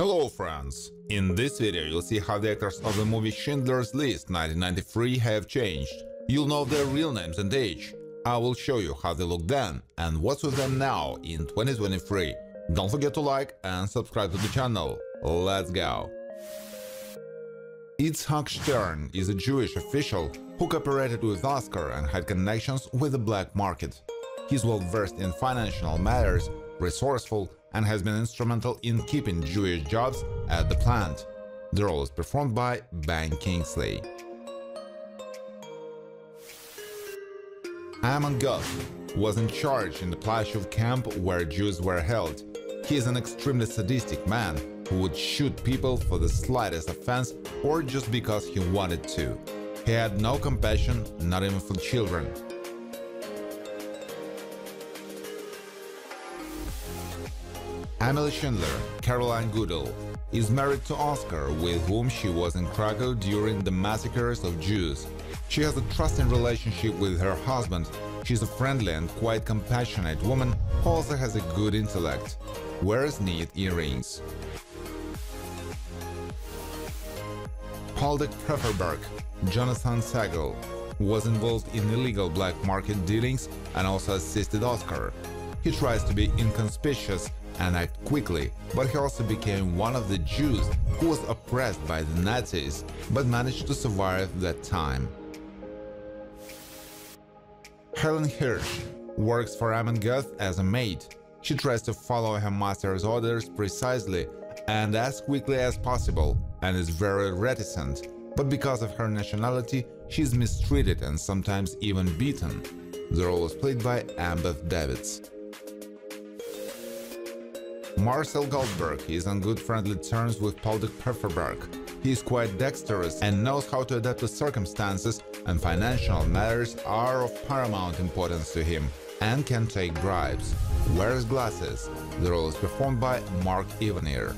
Hello friends! In this video you'll see how the actors of the movie Schindler's List 1993 have changed. You'll know their real names and age. I will show you how they look then and what's with them now in 2023. Don't forget to like and subscribe to the channel. Let's go! Itzhak Stern is a Jewish official who cooperated with Oskar and had connections with the black market. He's well versed in financial matters, resourceful, and has been instrumental in keeping Jewish jobs at the plant. The role is performed by Ben Kingsley. Amon Goeth was in charge in the Płaszów camp where Jews were held. He is an extremely sadistic man who would shoot people for the slightest offense or just because he wanted to. He had no compassion, not even for children. Emilie Schindler, Caroline Goodall, is married to Oskar, with whom she was in Krakow during the massacres of Jews. She has a trusting relationship with her husband. She's a friendly and quite compassionate woman who also has a good intellect. Wears neat earrings. Poldek Pfefferberg, Jonathan Sagall, was involved in illegal black market dealings and also assisted Oskar. He tries to be inconspicuous and act quickly, but he also became one of the Jews who was oppressed by the Nazis, but managed to survive that time. Helen Hirsch works for Amon as a maid. She tries to follow her master's orders precisely and as quickly as possible, and is very reticent, but because of her nationality, she is mistreated and sometimes even beaten. The role was played by Embeth Davidtz. Marcel Goldberg is on good friendly terms with Poldek Pfefferberg. He is quite dexterous and knows how to adapt to circumstances, and financial matters are of paramount importance to him, and can take bribes. Wears glasses. The role is performed by Mark Ivanir.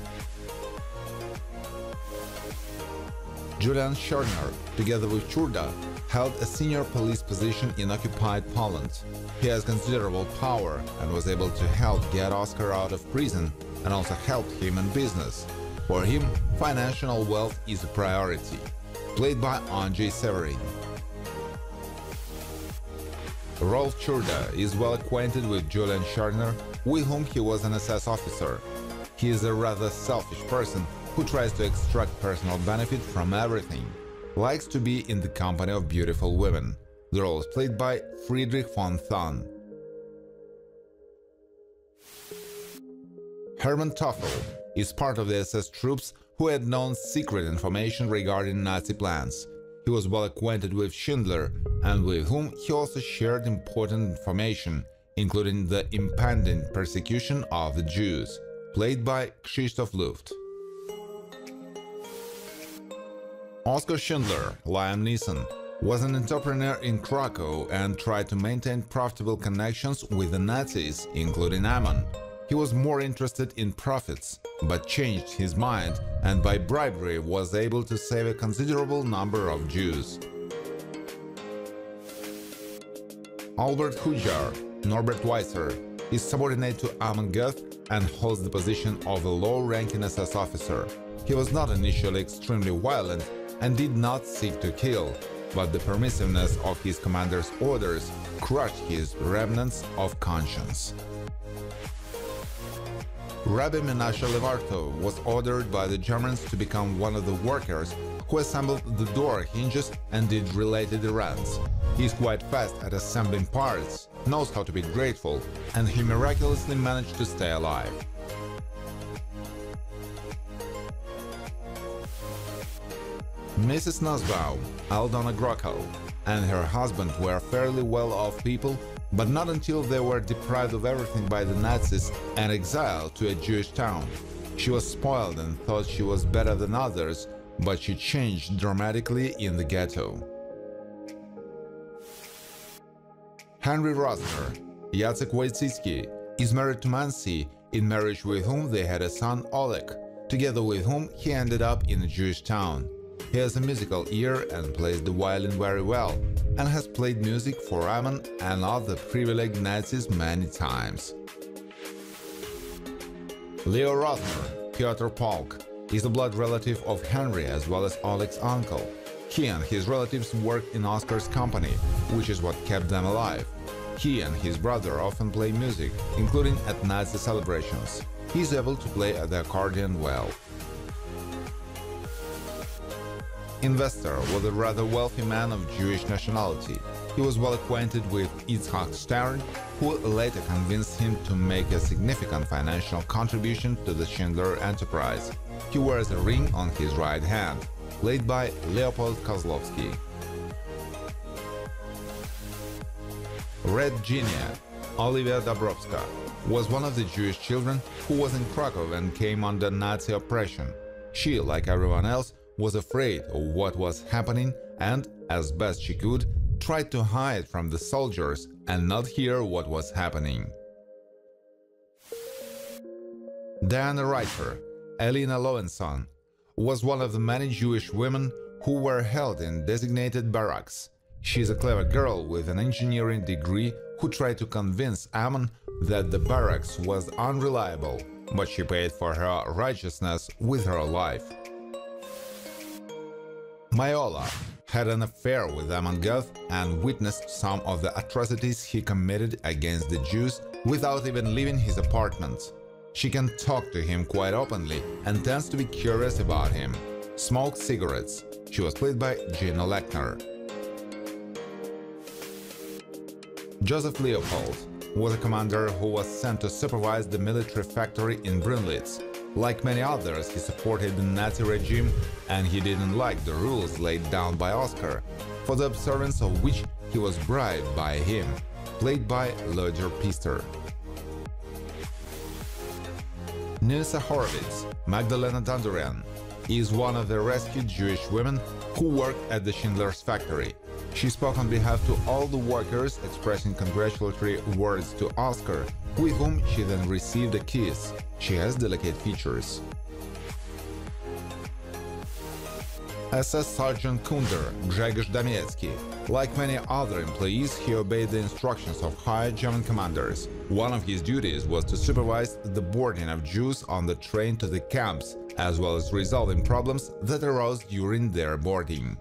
Julian Scherner, together with Czurda, held a senior police position in occupied Poland. He has considerable power and was able to help get Oskar out of prison and also helped him in business. For him, financial wealth is a priority. Played by Andrzej Seweryn. Rolf Czurda is well acquainted with Julian Scherner, with whom he was an SS officer. He is a rather selfish person who tries to extract personal benefit from everything, likes to be in the company of beautiful women. The role is played by Friedrich von Thun. Hermann Toffel is part of the SS troops who had known secret information regarding Nazi plans. He was well acquainted with Schindler and with whom he also shared important information, including the impending persecution of the Jews, played by Krzysztof Luft. Oskar Schindler, Liam Neeson, was an entrepreneur in Krakow and tried to maintain profitable connections with the Nazis, including Amon. He was more interested in profits, but changed his mind and by bribery was able to save a considerable number of Jews. Albert Hujar, Norbert Weisser, is subordinate to Amon Goeth and holds the position of a low-ranking SS officer. He was not initially extremely violent and did not seek to kill, but the permissiveness of his commander's orders crushed his remnants of conscience. Rabbi Menashe Levartov was ordered by the Germans to become one of the workers who assembled the door hinges and did related errands. He is quite fast at assembling parts, knows how to be grateful, and he miraculously managed to stay alive. Mrs. Nussbaum, Aldona Grokow, and her husband were fairly well-off people, but not until they were deprived of everything by the Nazis and exiled to a Jewish town. She was spoiled and thought she was better than others, but she changed dramatically in the ghetto. Henry Rosner, Jacek Wojcicki, is married to Manci, in marriage with whom they had a son Olek, together with whom he ended up in a Jewish town. He has a musical ear and plays the violin very well, and has played music for Amon and other privileged Nazis many times. Leo Rosner Piotr Polk, is a blood relative of Henry as well as Olek's uncle. He and his relatives worked in Oskar's company, which is what kept them alive. He and his brother often play music, including at Nazi celebrations. He is able to play the accordion well. Investor was a rather wealthy man of Jewish nationality. He was well acquainted with Itzhak Stern, who later convinced him to make a significant financial contribution to the Schindler enterprise. He wears a ring on his right hand, laid by Leopold Kozlowski. Red Genia, Oliwia Dąbrowska, was one of the Jewish children who was in Krakow and came under Nazi oppression. She, like everyone else, was afraid of what was happening and, as best she could, tried to hide from the soldiers and not hear what was happening. Diana Reiter, Elina Löwensohn, was one of the many Jewish women who were held in designated barracks. She's a clever girl with an engineering degree who tried to convince Amon that the barracks was unreliable, but she paid for her righteousness with her life. Majola had an affair with Amon Goeth and witnessed some of the atrocities he committed against the Jews without even leaving his apartment. She can talk to him quite openly and tends to be curious about him. Smoked cigarettes. She was played by Gina Lechner. Josef Liepold was a commander who was sent to supervise the military factory in Brünnlitz like many others, he supported the Nazi regime and he didn't like the rules laid down by Oskar, for the observance of which he was bribed by him, played by Ludger Pistor. Nilsa Horowitz, Magdalena Dandourian, is one of the rescued Jewish women who worked at the Schindler's factory. She spoke on behalf to all the workers, expressing congratulatory words to Oskar, with whom she then received a kiss. She has delicate features. SS Sergeant Kunder Grzegorz Damiecki. Like many other employees, he obeyed the instructions of high German commanders. One of his duties was to supervise the boarding of Jews on the train to the camps, as well as resolving problems that arose during their boarding.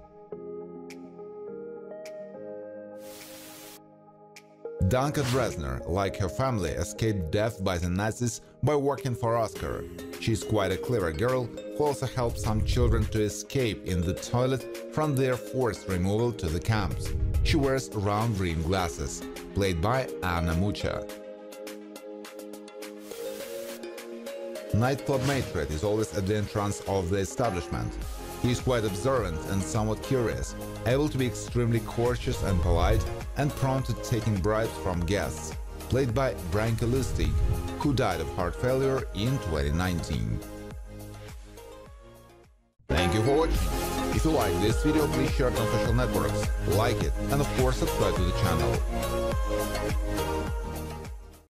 Danka Dresner, like her family, escaped death by the Nazis by working for Oskar. She's quite a clever girl who also helped some children to escape in the toilet from their forced removal to the camps. She wears round-rimmed glasses, played by Anna Mucha. Nightclub Maitred is always at the entrance of the establishment. He is quite observant and somewhat curious, able to be extremely courteous and polite, and prone to taking bribes from guests, played by Branko Lustig, who died of heart failure in 2019. Thank you for watching. If you like this video, please share it on social networks, like it, and of course subscribe to the channel.